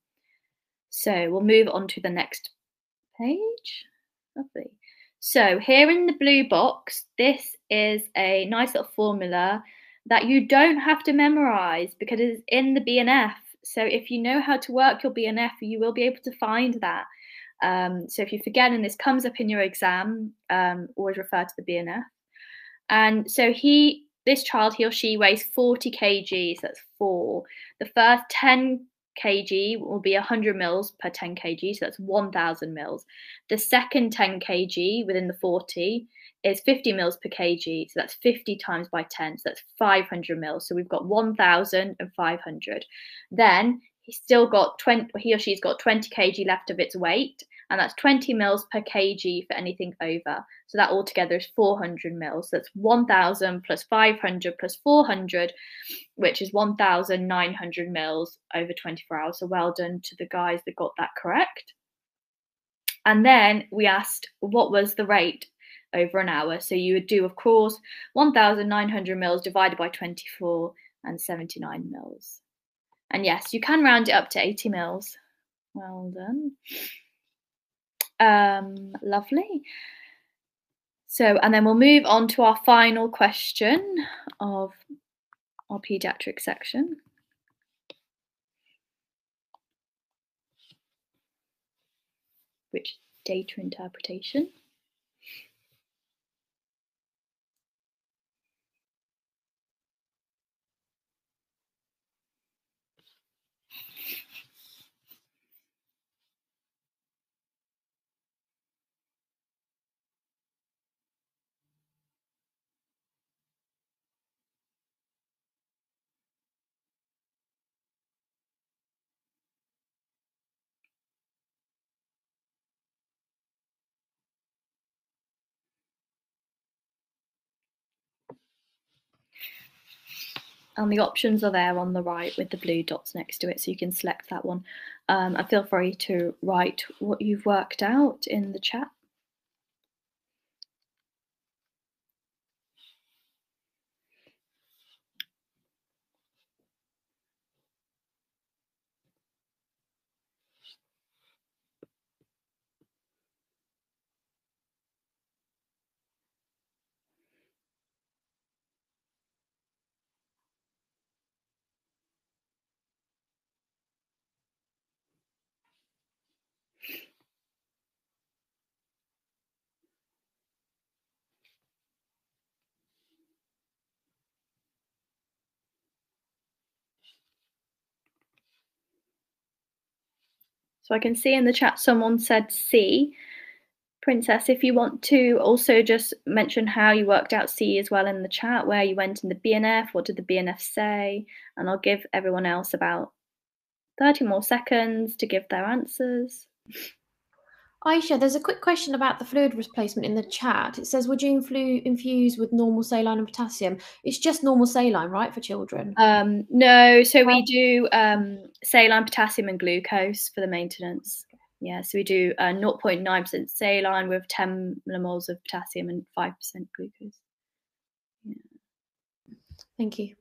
So we'll move on to the next page. Lovely. So here in the blue box, this is a nice little formula that you don't have to memorize because it's in the BNF. So if you know how to work your BNF, you will be able to find that. Um, so if you forget and this comes up in your exam, um, always refer to the BNF. And so he, this child, he or she weighs 40 kg, so that's four. The first 10 kg will be 100 mils per 10 kg, so that's 1000 mils. The second 10 kg within the 40 is 50 mils per kg, so that's 50 times by 10, so that's 500 mils. So we've got 1500. Then he's still got 20, he or she's got 20 kg left of its weight, and that's 20 mils per kg for anything over. So that altogether is 400 mils. So that's 1,000 plus 500 plus 400, which is 1,900 mils over 24 hours. So well done to the guys that got that correct. And then we asked what was the rate over an hour. So you would do, of course, 1,900 mils divided by 24 and 79 mils. And yes, you can round it up to 80 mils. Well done. Um, lovely. So, and then we'll move on to our final question of our paediatric section. Which data interpretation. And the options are there on the right with the blue dots next to it so you can select that one. Um, and feel free to write what you've worked out in the chat So I can see in the chat someone said C. Princess, if you want to also just mention how you worked out C as well in the chat, where you went in the BNF, what did the BNF say? And I'll give everyone else about 30 more seconds to give their answers. Ayesha, there's a quick question about the fluid replacement in the chat. It says, would you influ- infuse with normal saline and potassium? It's just normal saline, right, for children? Um, no, so we do um, saline, potassium, and glucose for the maintenance. Yeah, so we do uh, 0.9% saline with 10 millimoles of potassium and 5% glucose. Yeah. Thank you.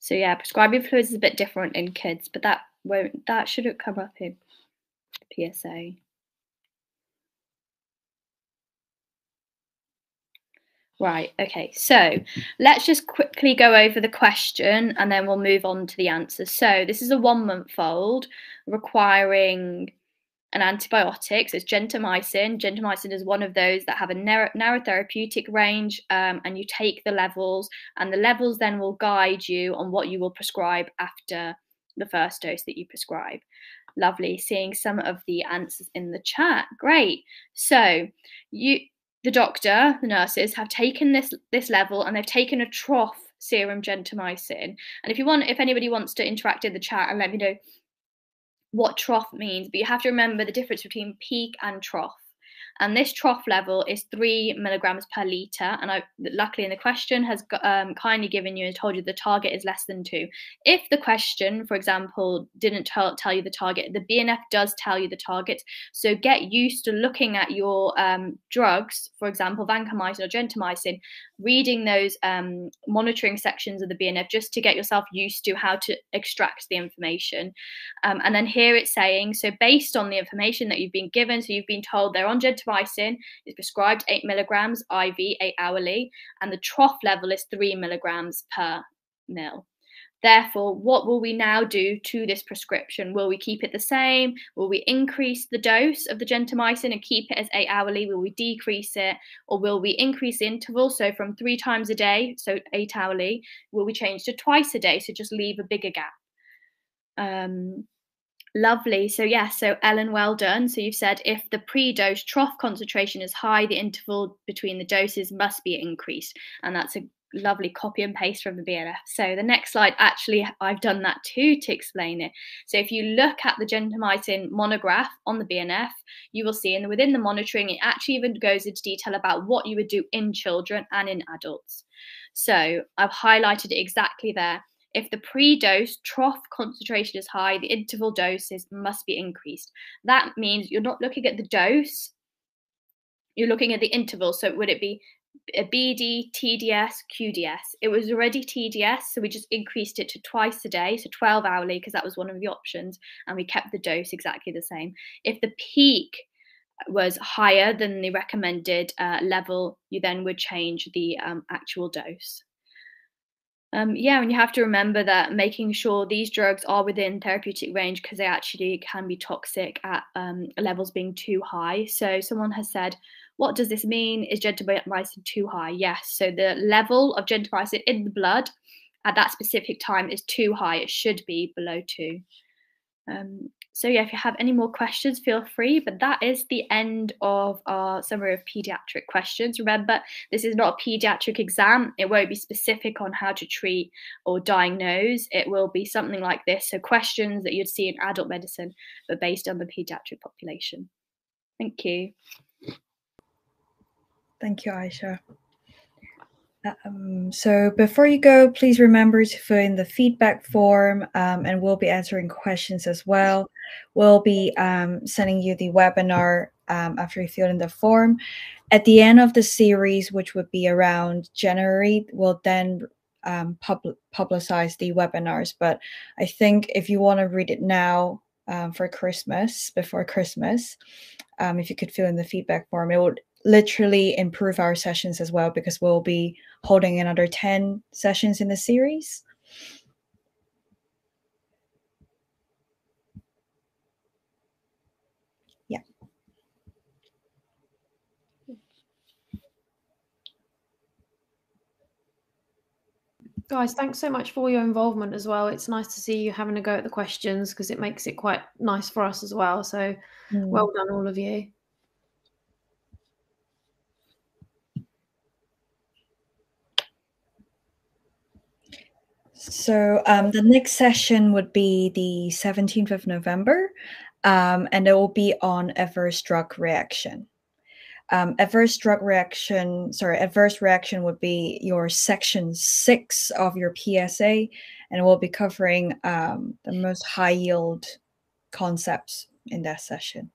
So yeah, prescribing fluids is a bit different in kids, but that won't that shouldn't come up in PSA. Right, okay, so let's just quickly go over the question and then we'll move on to the answers. So, this is a one month old requiring an antibiotic. So, it's gentamicin. Gentamicin is one of those that have a narrow, narrow therapeutic range, um, and you take the levels, and the levels then will guide you on what you will prescribe after the first dose that you prescribe. Lovely seeing some of the answers in the chat. Great. So you the doctor, the nurses have taken this this level and they've taken a trough serum gentamicin. And if you want, if anybody wants to interact in the chat and let me know what trough means, but you have to remember the difference between peak and trough and this trough level is three milligrams per liter. And I luckily in the question has um, kindly given you and told you the target is less than two. If the question, for example, didn't tell, tell you the target, the BNF does tell you the target. So get used to looking at your um, drugs, for example, vancomycin or gentamicin, reading those um, monitoring sections of the BNF just to get yourself used to how to extract the information. Um, and then here it's saying, so based on the information that you've been given, so you've been told they're on gentamicin, is prescribed 8 milligrams IV, 8 hourly, and the trough level is 3 milligrams per mil. Therefore, what will we now do to this prescription? Will we keep it the same? Will we increase the dose of the gentamicin and keep it as eight hourly? Will we decrease it? Or will we increase the interval? So from three times a day, so eight hourly, will we change to twice a day? So just leave a bigger gap. Um, Lovely. So, yeah, so Ellen, well done. So, you've said if the pre dose trough concentration is high, the interval between the doses must be increased. And that's a lovely copy and paste from the BNF. So the next slide, actually, I've done that too to explain it. So if you look at the gentamicin monograph on the BNF, you will see, and within the monitoring, it actually even goes into detail about what you would do in children and in adults. So I've highlighted it exactly there. If the pre-dose trough concentration is high, the interval doses must be increased. That means you're not looking at the dose, you're looking at the interval. So would it be a BD, TDS, QDS. It was already TDS, so we just increased it to twice a day, so 12 hourly, because that was one of the options, and we kept the dose exactly the same. If the peak was higher than the recommended uh, level, you then would change the um, actual dose. Um, yeah, and you have to remember that making sure these drugs are within therapeutic range because they actually can be toxic at um, levels being too high. So, someone has said, what does this mean? Is gentamicin too high? Yes. So the level of gentamicin in the blood at that specific time is too high. It should be below two. Um, so yeah, if you have any more questions, feel free. But that is the end of our summary of pediatric questions. Remember, this is not a pediatric exam. It won't be specific on how to treat or diagnose. It will be something like this. So questions that you'd see in adult medicine, but based on the pediatric population. Thank you. Thank you, Ayesha. Um, so before you go, please remember to fill in the feedback form um, and we'll be answering questions as well. We'll be um, sending you the webinar um, after you fill in the form. At the end of the series, which would be around January, we'll then um, pub publicize the webinars. But I think if you want to read it now um, for Christmas, before Christmas, if you could fill in the feedback form, it would literally improve our sessions as well because we'll be holding another 10 sessions in the series. Yeah. Guys, thanks so much for your involvement as well. It's nice to see you having a go at the questions because it makes it quite nice for us as well. So mm. well done, all of you. So um, the next session would be the 17th of November, um, and it will be on adverse drug reaction. Um, adverse drug reaction, sorry, adverse reaction would be your section six of your PSA, and we'll be covering um, the most high yield concepts in that session.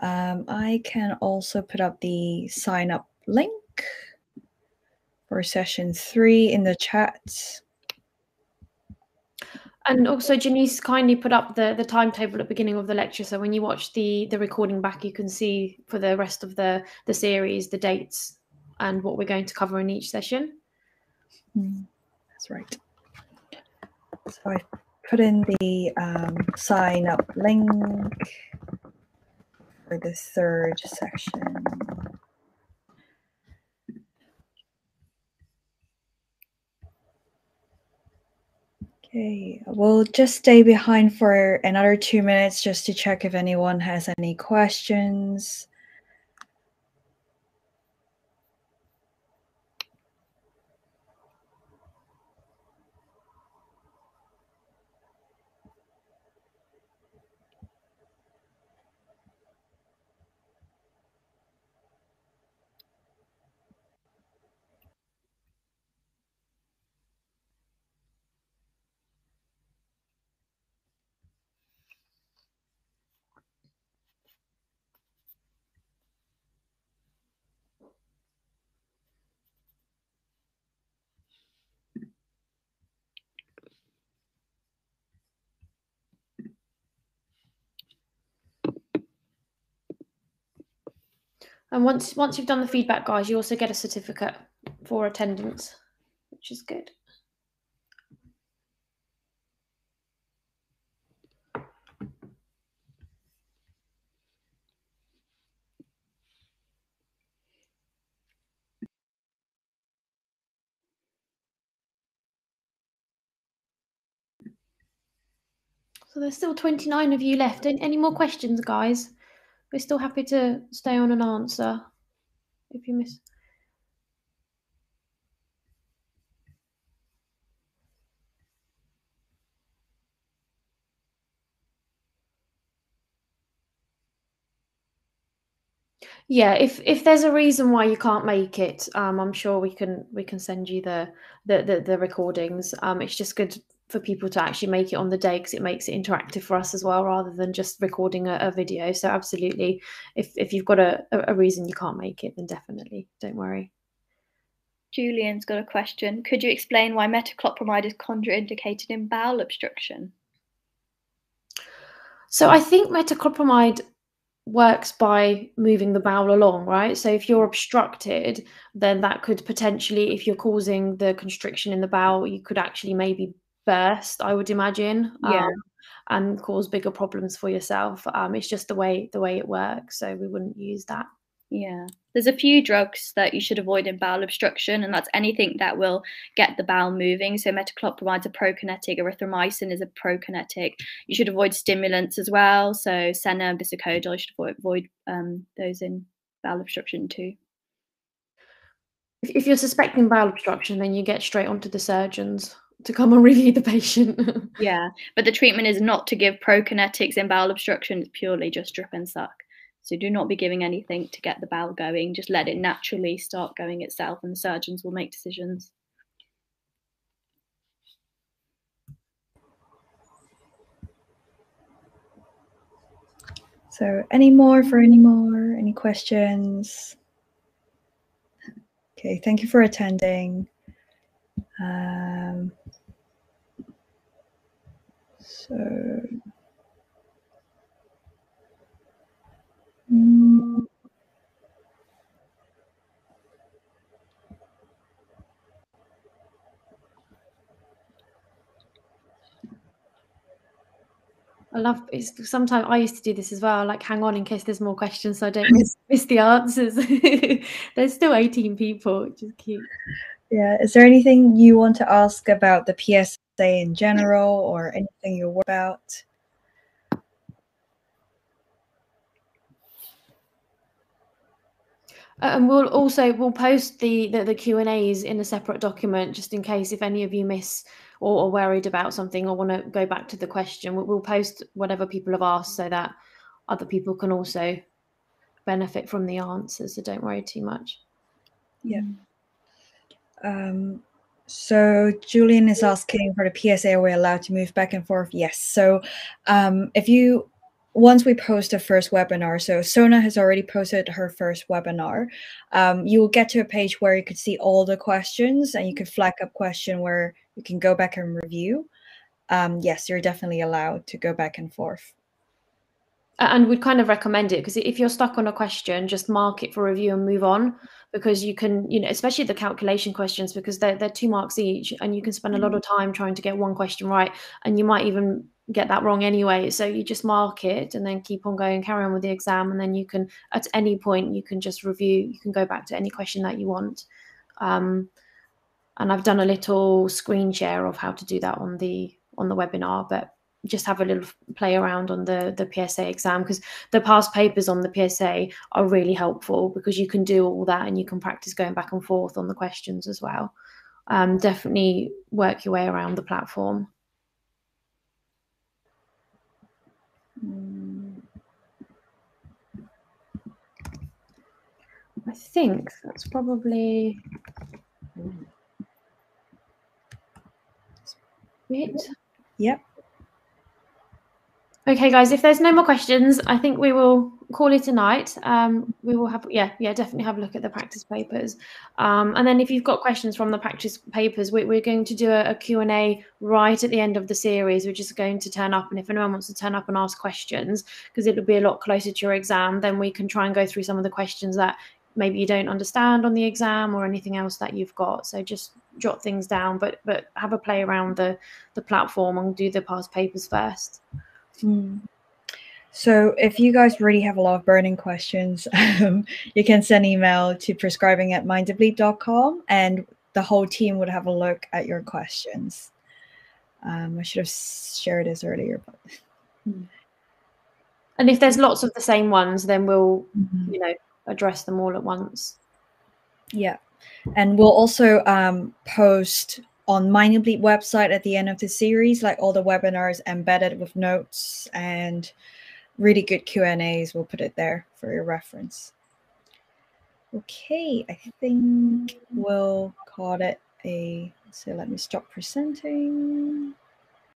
Um, I can also put up the sign up link for session three in the chat. And also, Janice kindly put up the, the timetable at the beginning of the lecture. So when you watch the, the recording back, you can see for the rest of the, the series, the dates and what we're going to cover in each session. Mm, that's right. So I put in the um, sign up link for the third section. Okay, we'll just stay behind for another two minutes just to check if anyone has any questions. And once once you've done the feedback, guys, you also get a certificate for attendance, which is good. So there's still 29 of you left. Any more questions, guys? We're still happy to stay on and answer if you miss. Yeah, if if there's a reason why you can't make it, um, I'm sure we can we can send you the the the, the recordings. Um, it's just good for people to actually make it on the day because it makes it interactive for us as well rather than just recording a, a video. So absolutely if, if you've got a, a reason you can't make it then definitely don't worry. Julian's got a question. Could you explain why metoclopramide is contraindicated in bowel obstruction? So i think metoclopramide works by moving the bowel along, right? So if you're obstructed, then that could potentially, if you're causing the constriction in the bowel, you could actually maybe burst, I would imagine. Yeah. Um, and cause bigger problems for yourself. Um, it's just the way the way it works, so we wouldn't use that. Yeah, there's a few drugs that you should avoid in bowel obstruction, and that's anything that will get the bowel moving. So metoclopramide is a prokinetic, erythromycin is a prokinetic. You should avoid stimulants as well. So senna and bisacodyl, you should avoid, avoid um, those in bowel obstruction too. If you're suspecting bowel obstruction, then you get straight onto the surgeons to come and review the patient. yeah, but the treatment is not to give prokinetics in bowel obstruction, it's purely just drip and suck. So do not be giving anything to get the bowel going. Just let it naturally start going itself, and the surgeons will make decisions. So, any more for any more? Any questions? Okay, thank you for attending. Um, so, mm, I love it's sometimes I used to do this as well, like hang on in case there's more questions so I don't miss, miss the answers. there's still 18 people, which is cute. Yeah. Is there anything you want to ask about the PSA in general or anything you're worried about? Uh, and we'll also we'll post the, the, the Q and A's in a separate document just in case if any of you miss or are worried about something or want to go back to the question. We'll, we'll post whatever people have asked so that other people can also benefit from the answers. So don't worry too much. Yeah. Um, so Julian is asking for the PSA, are we allowed to move back and forth? Yes. So um, if you, once we post the first webinar, so Sona has already posted her first webinar, um, you will get to a page where you could see all the questions and you could flag up question where you can go back and review. Um, yes, you're definitely allowed to go back and forth and we'd kind of recommend it because if you're stuck on a question just mark it for review and move on because you can you know especially the calculation questions because they're, they're two marks each and you can spend a lot of time trying to get one question right and you might even get that wrong anyway. So you just mark it and then keep on going carry on with the exam and then you can at any point you can just review you can go back to any question that you want. Um, and i've done a little screen share of how to do that on the on the webinar but just have a little play around on the the PSA exam because the past papers on the PSA are really helpful because you can do all that and you can practice going back and forth on the questions as well. Um, definitely work your way around the platform. I think that's probably it. Yep. Okay, guys, if there's no more questions, I think we will call it a night. Um, we will have, yeah, yeah, definitely have a look at the practice papers. Um, and then if you've got questions from the practice papers, we, are going to do a, a Q&A right at the end of the series. We're just going to turn up. And if anyone wants to turn up and ask questions, because it'll be a lot closer to your exam, then we can try and go through some of the questions that maybe you don't understand on the exam or anything else that you've got. So just jot things down, but but have a play around the the platform and do the past papers first. Mm. So if you guys really have a lot of burning questions, um, you can send email to prescribing at mindthebleep.com and the whole team would have a look at your questions. Um, I should have shared this earlier, but. Hmm. And if there's lots of the same ones, then we'll, mm-hmm. you know, address them all at once. Yeah. And we'll also um, post on Mind Bleep website at the end of the series, like all the webinars embedded with notes and really good Q and A's. We'll put it there for your reference. Okay, I think we'll call it a. So let me stop presenting.